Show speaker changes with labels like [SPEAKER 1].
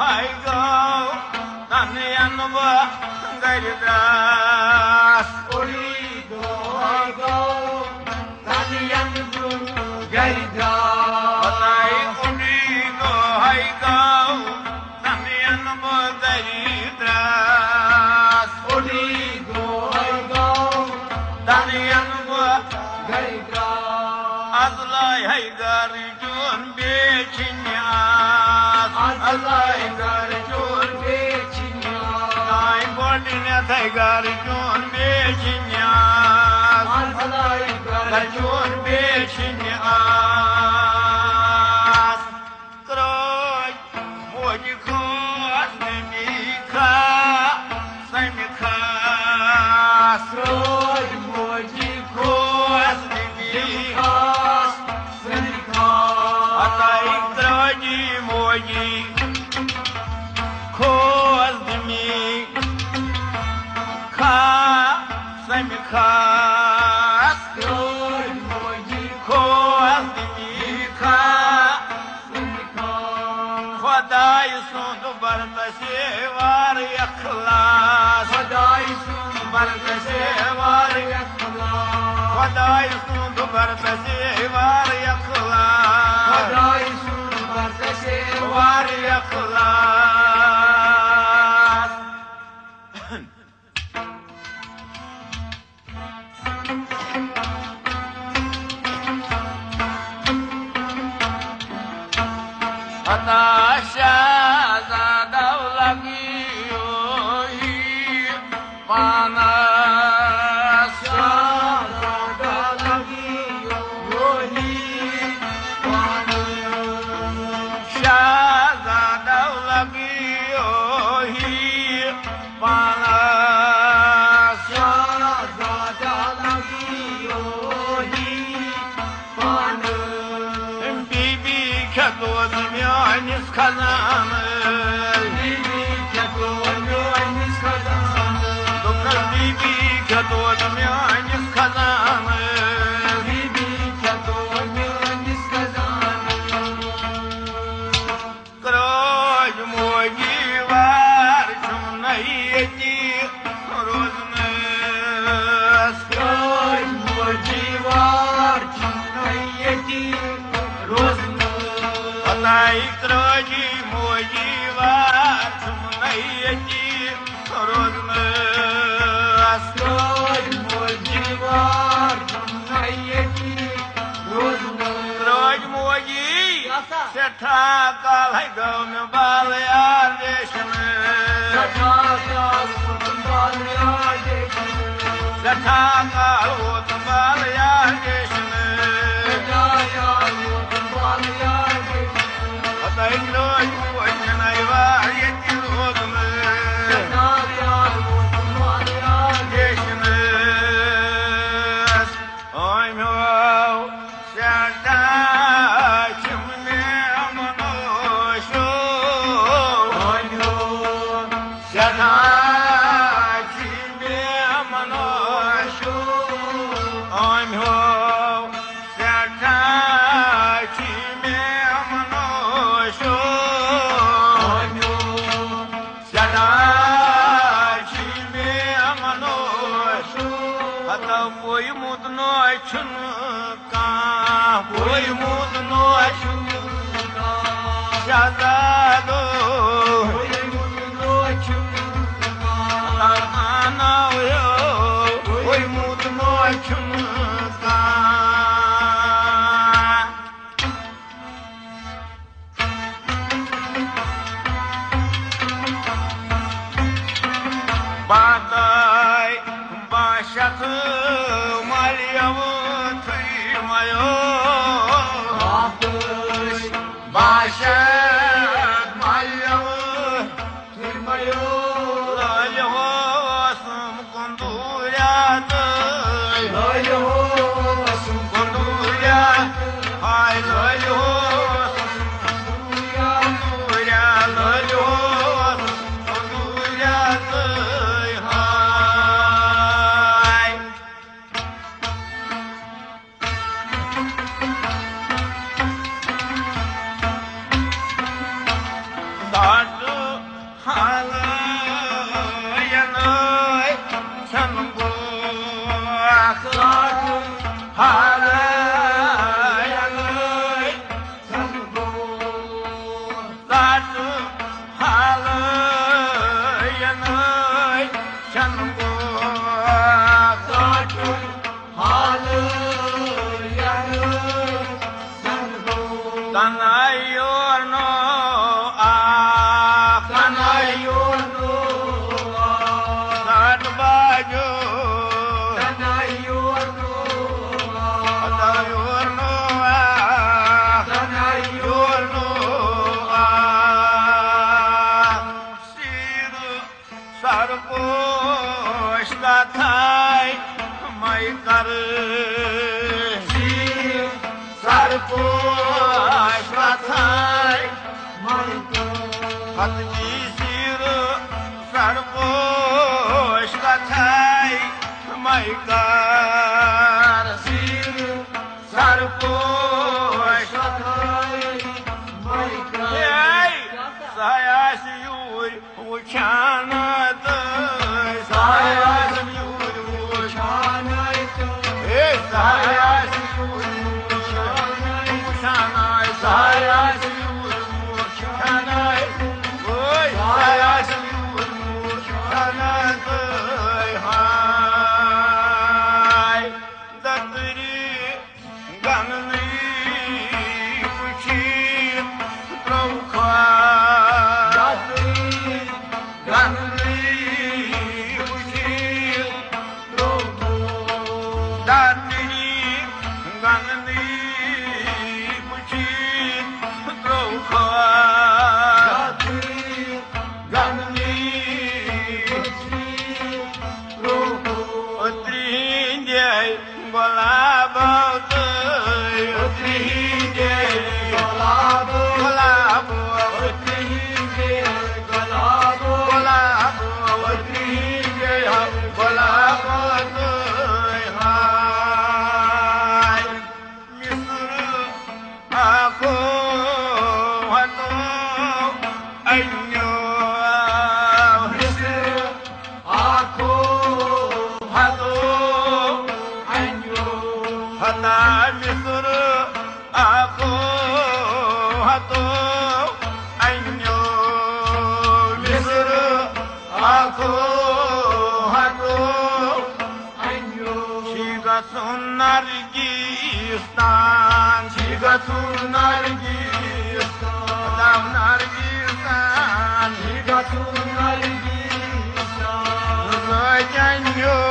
[SPEAKER 1] I go tanyan ba gaidas
[SPEAKER 2] urido I go tanyan gaidas
[SPEAKER 1] patai urido I go tanyan ba gaidas
[SPEAKER 2] urido I go
[SPEAKER 1] tanyan ba
[SPEAKER 2] gaidas
[SPEAKER 1] azlay haydar jun bechinya azlay لجون بيشني آس لجون بيشني آس تراي موني كاس نميكا سميكا
[SPEAKER 2] تراي موني
[SPEAKER 1] كاس نميكا
[SPEAKER 2] سميكا
[SPEAKER 1] أتايك تراي موني كاس نميكا var ikhlas kazanır.
[SPEAKER 2] Bibi kadoğum yoğun biz kazanır.
[SPEAKER 1] Doktor Bibi kadoğum yoğun рознес.
[SPEAKER 2] Крой мой дивар, чумнаети розны.
[SPEAKER 1] Крой мой сета калай гом баляр дешме.
[SPEAKER 2] Сатакал сутумбалya geçme.
[SPEAKER 1] Сета кал вот баляр дешме.
[SPEAKER 2] Sedaya sutумбалya geçme.
[SPEAKER 1] Атай крой мой अमनो सदी में अमनो
[SPEAKER 2] Mas.
[SPEAKER 1] baixa Sarpoş ai pra trás
[SPEAKER 2] Mãe,
[SPEAKER 1] de giro Sarvô está trai Mãe, cara
[SPEAKER 2] Giro
[SPEAKER 1] Sarvô aí? Sai assim, a Чигасуннар Гистан, Чигасуннар Гистан, Давнар Гистан,
[SPEAKER 2] Чигасуннар Гистан,
[SPEAKER 1] Зайканьо.